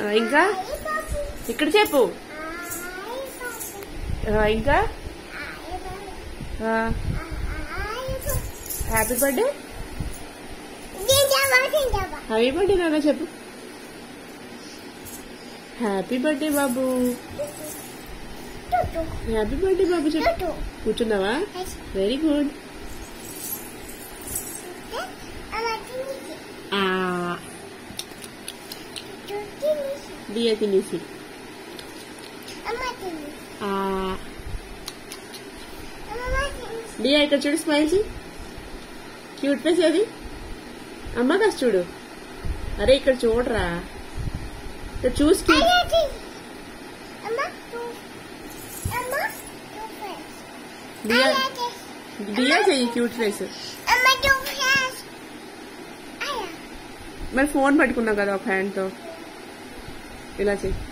ఇంకా? ఇక్కడ చెప్పు. ఇంకా? హ్యాపీ బర్త్డే హ్యాపీ బర్త్డే నాన్న చెప్పు. హ్యాపీ బర్త్డే బాబు. హ్యాపీ బర్త్డే బాబు చెప్పు. కూర్చున్నావా? వెరీ గుడ్ తినేసి ఆ, దియా ఇక్కడ చూడు స్మైల్ చే క్యూట్ ఫేస్ అది అమ్మ కాస్త చూడు అరే ఇక్కడ చూడరా ఇక్కడ చూసి దియా చెయ్యి క్యూట్ ఫేస్ మరి ఫోన్ పట్టుకున్నావు కదా ఒక హ్యాండ్తో ఇలా చెయ్యి